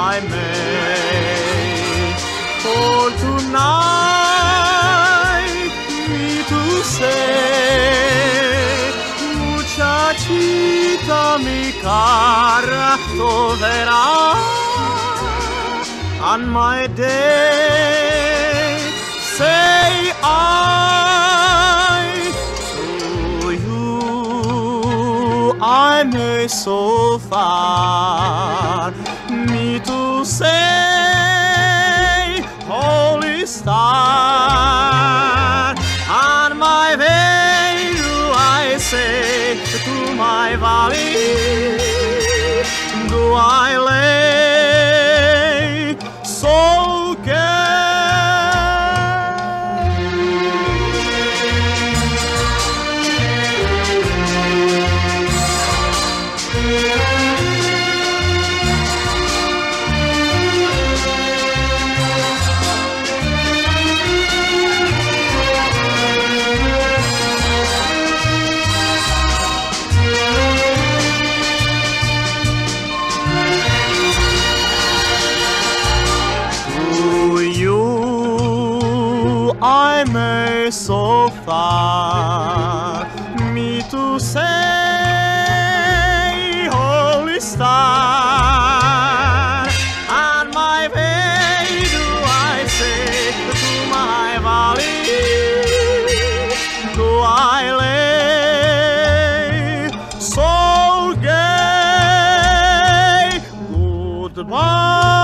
I may. For tonight me to say, muchachita mi cara, verás on my day. Say I to you, I may so far. Star, on my way do I say to my valley, So far. Me to say holy star. On my way do I say to my valley do I lay so gay? Goodbye